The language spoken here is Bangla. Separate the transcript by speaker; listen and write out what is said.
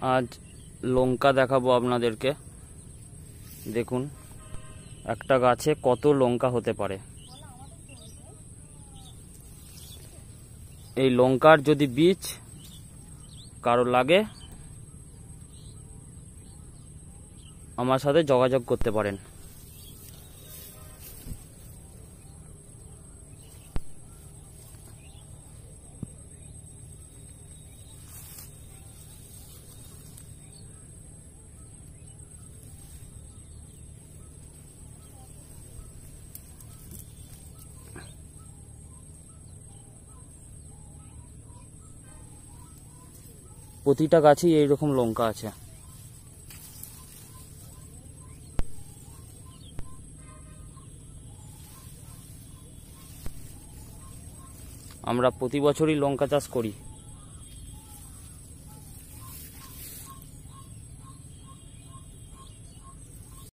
Speaker 1: আজ লঙ্কা দেখাবো আপনাদেরকে। দেখুন, একটা গাছে কত লঙ্কা হতে পারে। এই লঙ্কার যদি বীজ কারও লাগে, আমার সাথে যোগাযোগ করতে পারেন। প্রতিটা গাছেই এইরকম লঙ্কা আছে। আমরা প্রতি বছরই লঙ্কা চাষ করি।